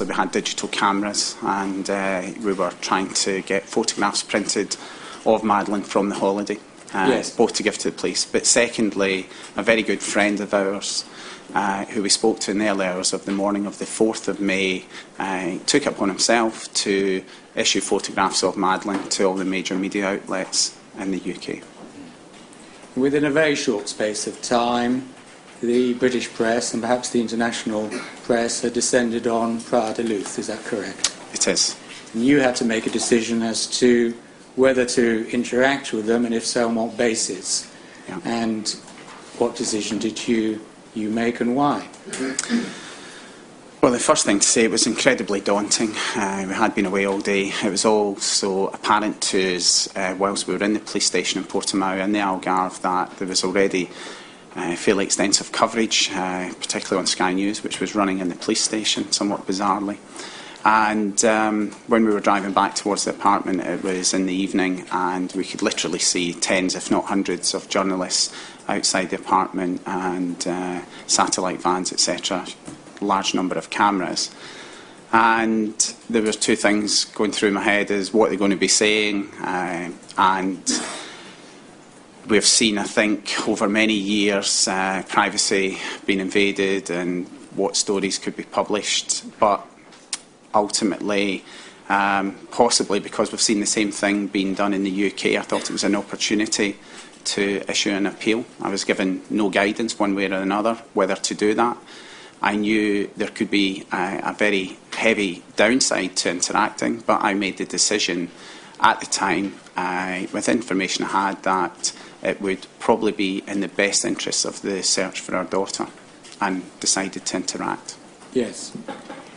obviously we had digital cameras and uh, we were trying to get photographs printed of Madeleine from the holiday, uh, Yes. both to give to the police. But secondly, a very good friend of ours uh, who we spoke to in the early hours of the morning of the 4th of May uh, took it upon himself to issue photographs of Madeleine to all the major media outlets in the UK. Within a very short space of time, the British press and perhaps the international press had descended on Praia da Luz, is that correct? It is. And you had to make a decision as to whether to interact with them and if so on what basis. Yeah. And what decision did you, you make and why? Well, the first thing to say, it was incredibly daunting. Uh, we had been away all day. It was also apparent to us, uh, whilst we were in the police station in Portimao in the Algarve, that there was already uh, fairly extensive coverage, uh, particularly on Sky News, which was running in the police station, somewhat bizarrely. And um, when we were driving back towards the apartment, it was in the evening, and we could literally see tens, if not hundreds, of journalists outside the apartment and uh, satellite vans, etc. Large number of cameras. And there was two things going through my head: is what they're going to be saying, uh, and we've seen, I think, over many years, uh, privacy being invaded and what stories could be published. But ultimately, um, possibly because we've seen the same thing being done in the UK, I thought it was an opportunity to issue an appeal. I was given no guidance one way or another whether to do that. I knew there could be a, a very heavy downside to interacting, but I made the decision at the time, uh, with information I had, that it would probably be in the best interests of the search for our daughter, and decided to interact. Yes.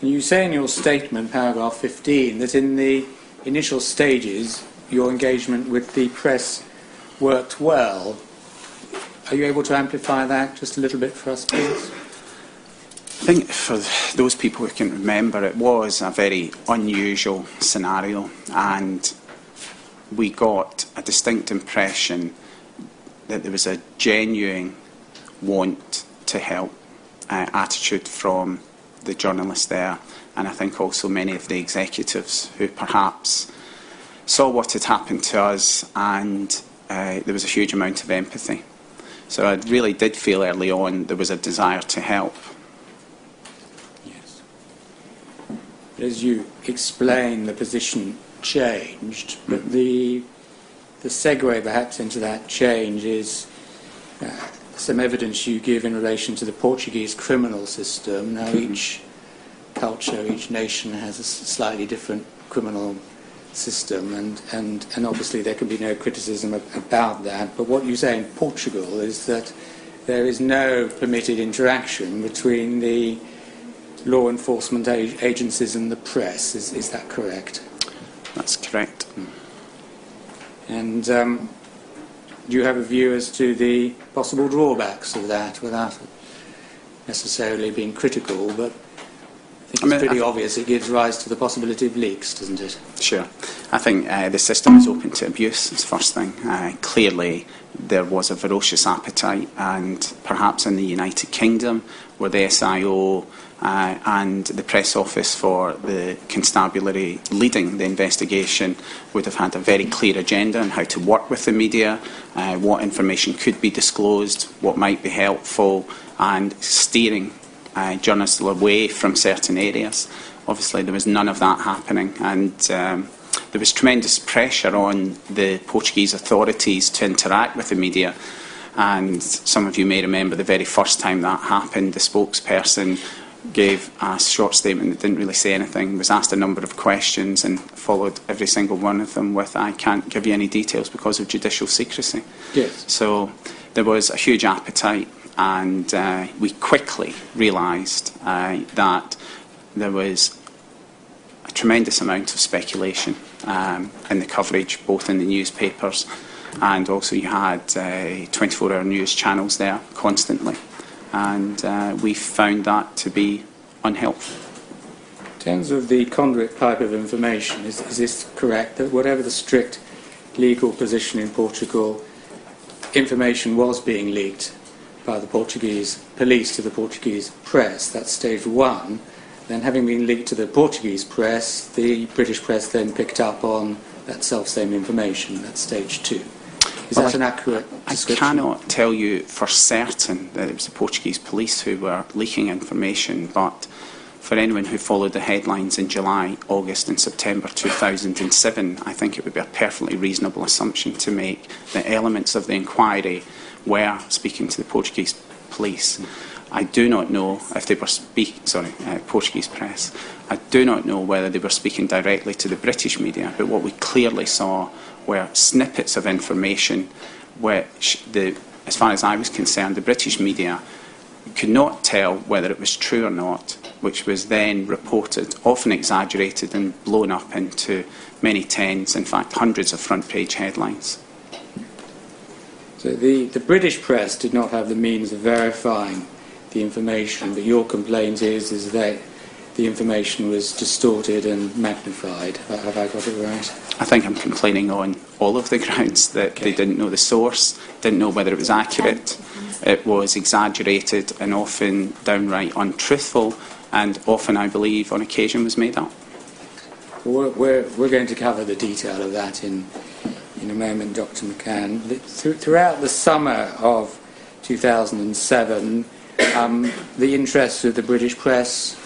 And you say in your statement, paragraph 15, that in the initial stages your engagement with the press worked well. Are you able to amplify that just a little bit for us, please? I think for those people who can remember, it was a very unusual scenario, and we got a distinct impression that there was a genuine want to help uh, attitude from the journalists there, and I think also many of the executives who perhaps saw what had happened to us, and uh, there was a huge amount of empathy. So I really did feel early on there was a desire to help. Yes. As you explain, the position changed, but the the segue perhaps into that change is uh, some evidence you give in relation to the Portuguese criminal system. Now, each culture, each nation has a slightly different criminal system, and, and, and obviously there can be no criticism ab- about that. But what you say in Portugal is that there is no permitted interaction between the law enforcement a- agencies and the press. Is, is that correct? That's correct. And um, do you have a view as to the possible drawbacks of that without necessarily being critical? But I think I it's mean, pretty I- obvious it gives rise to the possibility of leaks, doesn't it? Sure. I think uh, the system is open to abuse, is the first thing. Uh, clearly, there was a ferocious appetite, and perhaps in the United Kingdom, where the SIO uh, and the press office for the constabulary leading the investigation would have had a very clear agenda on how to work with the media, uh, what information could be disclosed, what might be helpful, and steering uh, journalists away from certain areas. Obviously, there was none of that happening, and um, there was tremendous pressure on the Portuguese authorities to interact with the media. And some of you may remember the very first time that happened, the spokesperson gave a short statement that didn't really say anything, was asked a number of questions, and followed every single one of them with, I can't give you any details because of judicial secrecy. Yes. So there was a huge appetite, and uh, we quickly realised uh, that there was a tremendous amount of speculation um, in the coverage, both in the newspapers and also you had uh, 24-hour news channels there constantly, and uh, we found that to be unhelpful. In terms of the conduit type of information, is, is this correct that whatever the strict legal position in Portugal, information was being leaked by the Portuguese police to the Portuguese press? That's stage one. then having been leaked to the Portuguese press, the British press then picked up on that self-same information. That's stage two. Is Well, that an accurate I cannot tell you for certain that it was the Portuguese police who were leaking information, but for anyone who followed the headlines in July, August, and September 2007, I think it would be a perfectly reasonable assumption to make that elements of the inquiry were speaking to the Portuguese police. I do not know if they were speak sorry uh, Portuguese press. I do not know whether they were speaking directly to the British media, but what we clearly saw were snippets of information which the as far as I was concerned, the British media could not tell whether it was true or not, which was then reported, often exaggerated and blown up into many tens, in fact hundreds of front page headlines. So the, the British press did not have the means of verifying the information, but your complaint is, is that the information was distorted and magnified. Have I got it right? I think I'm complaining on all of the grounds that they didn't know the source, didn't know whether it was accurate, mm-hmm. it was exaggerated and often downright untruthful, and often, I believe, on occasion was made up. We're, we're, we're going to cover the detail of that in, in a moment, Dr. McCann. Thr- Throughout the summer of 2007, um, the interest of the British press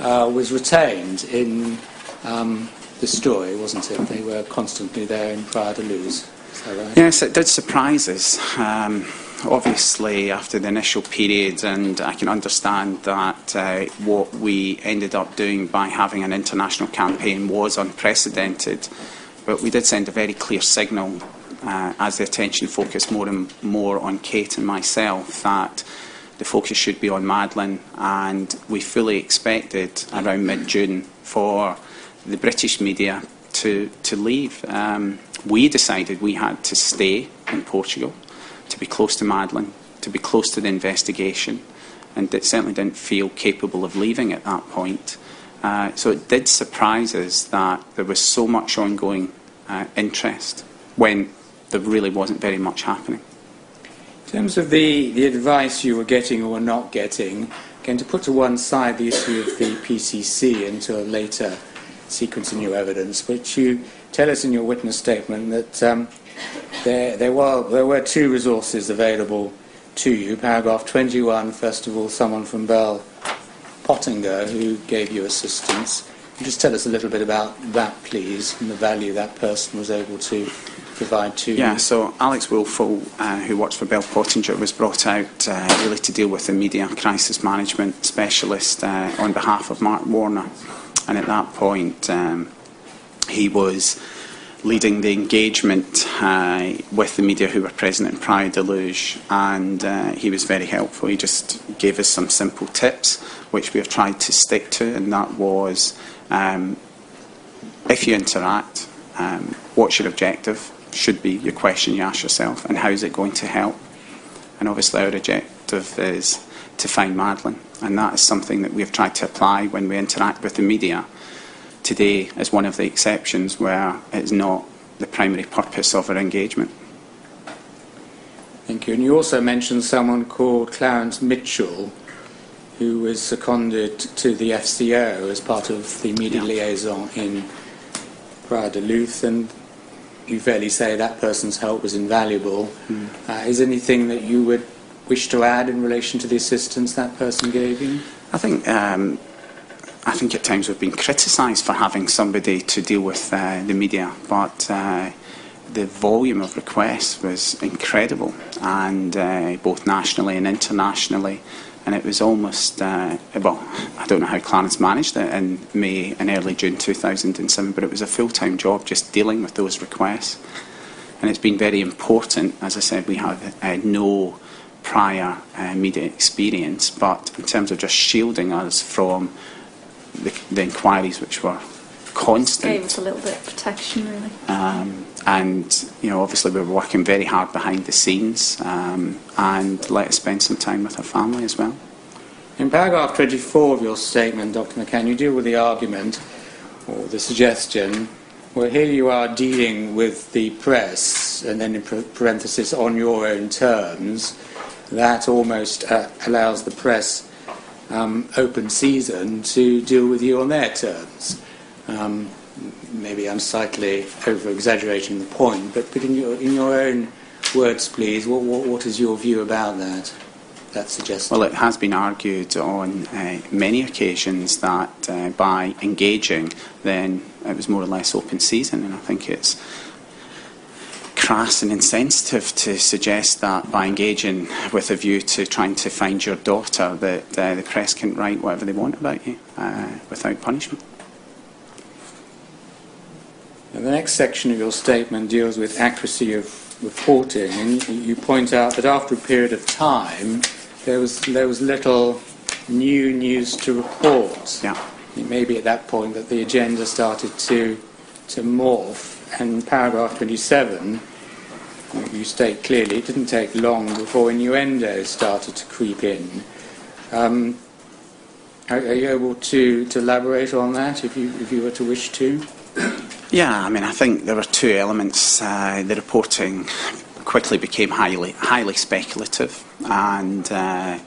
uh, was retained in um, the story, wasn't it? They were constantly there in Praia da Luz. Right? Yes, it did surprise us. Um, obviously, after the initial period, and I can understand that uh, what we ended up doing by having an international campaign was unprecedented. But we did send a very clear signal uh, as the attention focused more and more on Kate and myself that the focus should be on Madeleine, and we fully expected around mid June for the British media to, to leave. Um, we decided we had to stay in Portugal, to be close to Madeleine, to be close to the investigation, and it certainly didn't feel capable of leaving at that point. Uh, so it did surprise us that there was so much ongoing uh, interest when there really wasn't very much happening. In terms of the, advice you were getting or were not getting, going to put to one side the issue of the PCC into a later sequence of new evidence, but you tell us in your witness statement that um, there, there, were, there were two resources available to you. Paragraph 21, first of all, someone from Bell Pottinger who gave you assistance. Just tell us a little bit about that, please, and the value that person was able to provide to Yeah, you. so Alex Woolfall, uh, who works for Bell Pottinger, was brought out uh, really to deal with the media crisis management specialist uh, on behalf of Mark Warner. And at that point, um, he was leading the engagement uh, with the media who were present in Praia da Luz, and uh, he was very helpful. He just gave us some simple tips, which we have tried to stick to, and that was um, if you interact, um, what's your objective? Should be your question you ask yourself, and how is it going to help? And obviously, our objective is to find Madeleine, and that is something that we have tried to apply when we interact with the media. Today is one of the exceptions where it is not the primary purpose of our engagement. Thank you. And you also mentioned someone called Clarence Mitchell, who was seconded to the FCO as part of the media Yeah. liaison in Praia da Luz, and you fairly say that person's help was invaluable. Uh, is anything that you would wish to add in relation to the assistance that person gave you? I think um, I think at times we've been criticised for having somebody to deal with uh, the media, but uh, the volume of requests was incredible, and uh, both nationally and internationally. And it was almost, uh, well, I don't know how Clarence managed it in May and early June 2007, but it was a full time job just dealing with those requests. And it's been very important. As I said, we have uh, no prior uh, media experience, but in terms of just shielding us from the, the inquiries which were constant. Gave us a little bit of protection, really. Um, and you know, obviously, we were working very hard behind the scenes, um, and let us spend some time with our family as well. In paragraph 24 of your statement, Dr. McCann, you deal with the argument or the suggestion. Well, here you are dealing with the press, and then in parenthesis, on your own terms. That almost uh, allows the press um, open season to deal with you on their terms. Um, maybe I'm slightly over exaggerating the point, but, but in, your, in your own words, please, what, what, what is your view about that? That suggestion. Well, it has been argued on uh, many occasions that uh, by engaging, then it was more or less open season, and I think it's crass and insensitive to suggest that by engaging with a view to trying to find your daughter, that uh, the press can write whatever they want about you uh, without punishment. Now, the next section of your statement deals with accuracy of reporting, and you point out that after a period of time, there was there was little new news to report. Yeah. It may be at that point that the agenda started to to morph. And paragraph 27, you state clearly it didn't take long before innuendo started to creep in. Um, are, are you able to, to elaborate on that if you, if you were to wish to? Yeah, I mean, I think there were two elements. Uh, the reporting quickly became highly, highly speculative, and uh,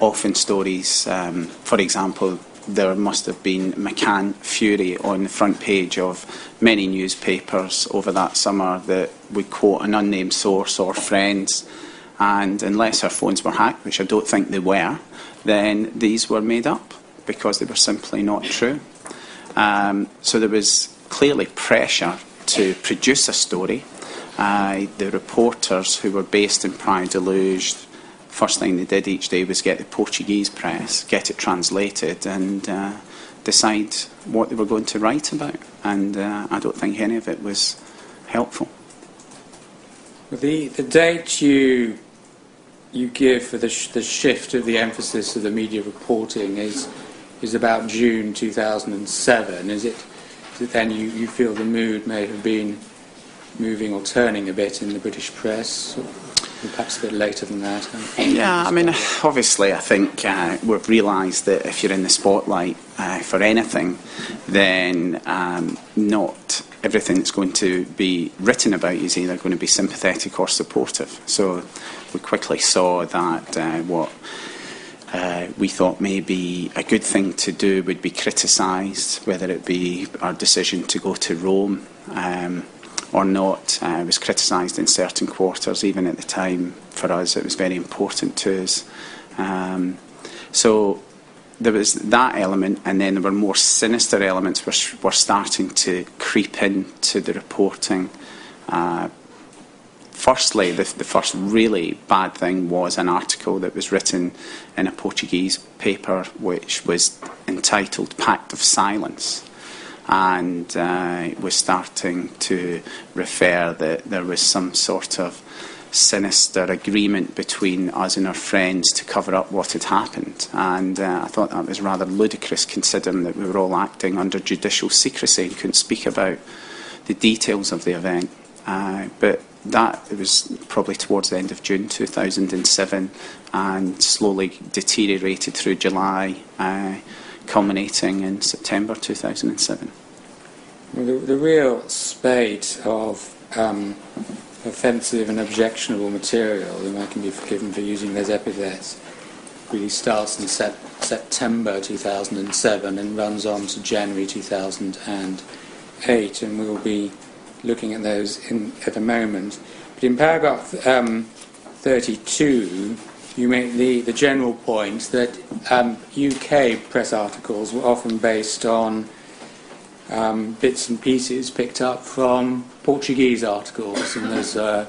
often stories, um, for example, there must have been McCann Fury on the front page of many newspapers over that summer that would quote an unnamed source or friends. And unless our phones were hacked, which I don't think they were, then these were made up because they were simply not true. Um, so there was clearly pressure to produce a story. Uh, the reporters who were based in da Luz first thing they did each day was get the Portuguese press, get it translated, and uh, decide what they were going to write about. And uh, I don't think any of it was helpful. The, the date you, you give for the, sh- the shift of the emphasis of the media reporting is, is about June 2007. Is it, is it then you, you feel the mood may have been moving or turning a bit in the British press? Perhaps a bit later than that? Yeah, I mean, obviously, I think uh, we've realised that if you're in the spotlight uh, for anything, then um, not everything that's going to be written about you is either going to be sympathetic or supportive. So we quickly saw that uh, what uh, we thought maybe a good thing to do would be criticised, whether it be our decision to go to Rome. Um, or not uh, was criticised in certain quarters. Even at the time, for us, it was very important to us. Um, so there was that element, and then there were more sinister elements which were starting to creep into the reporting. Uh, firstly, the, the first really bad thing was an article that was written in a Portuguese paper which was entitled Pact of Silence and uh, was starting to refer that there was some sort of sinister agreement between us and our friends to cover up what had happened. And uh, I thought that was rather ludicrous considering that we were all acting under judicial secrecy and couldn't speak about the details of the event. Uh, but that it was probably towards the end of June 2007 and slowly deteriorated through July. Uh, culminating in September 2007. The, the, real spate of um, offensive and objectionable material, and I can be forgiven for using those epithets, really starts in sep- September 2007 and runs on to January 2008, and we'll be looking at those in, at a moment. But in paragraph um, 32, you make the, the general point that um, UK press articles were often based on um, bits and pieces picked up from Portuguese articles and there's uh,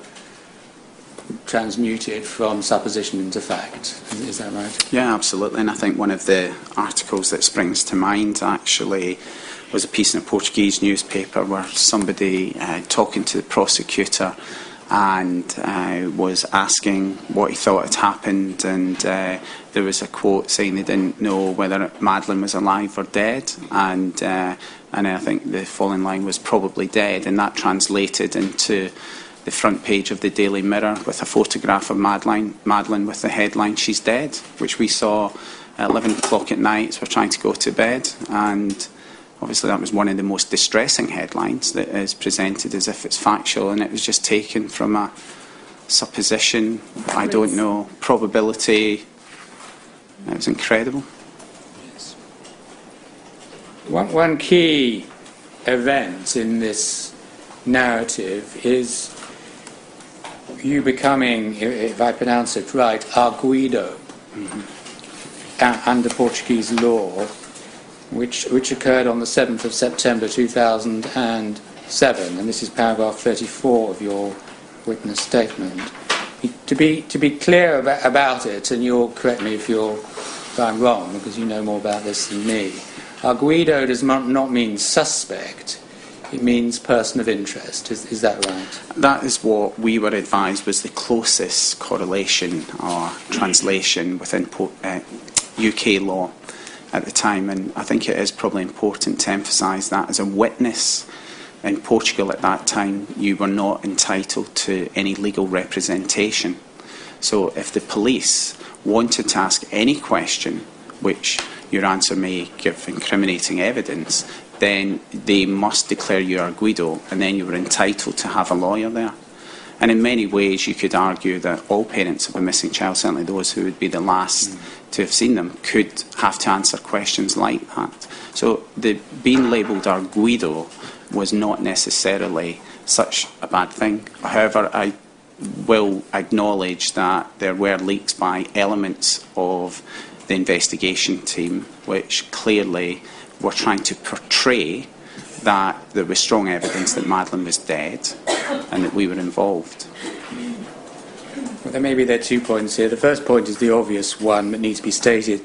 transmuted from supposition into fact. Is that right? Yeah, absolutely. And I think one of the articles that springs to mind actually was a piece in a Portuguese newspaper where somebody uh, talking to the prosecutor and uh, was asking what he thought had happened. And uh, there was a quote saying they didn't know whether Madeleine was alive or dead. And, uh, and I think the following line was probably dead. And that translated into the front page of the Daily Mirror with a photograph of Madeline, Madeleine with the headline, She's Dead, which we saw at 11 o'clock at night. We're trying to go to bed. And Obviously, that was one of the most distressing headlines that is presented as if it's factual, and it was just taken from a supposition, I don't know, probability. It was incredible. One, one key event in this narrative is you becoming, if I pronounce it right, Arguido. Uh, under Portuguese law, which, which occurred on the 7th of September 2007, and this is paragraph 34 of your witness statement. To be, to be clear about, about it, and you'll correct me if, you're, if I'm wrong, because you know more about this than me, Arguido does not, not mean suspect, it means person of interest. Is, is that right? That is what we were advised was the closest correlation or translation within po- uh, UK law at the time, and I think it is probably important to emphasise that as a witness in Portugal at that time, you were not entitled to any legal representation. So if the police wanted to ask any question, which your answer may give incriminating evidence, then they must declare you Arguido, and then you were entitled to have a lawyer there. And in many ways, you could argue that all parents of a missing child, certainly those who would be the last mm. to have seen them, could have to answer questions like that. So the being labelled Arguido was not necessarily such a bad thing. However, I will acknowledge that there were leaks by elements of the investigation team which clearly were trying to portray that there was strong evidence that Madeleine was dead and that we were involved. Well, there may be there are two points here. The first point is the obvious one that needs to be stated.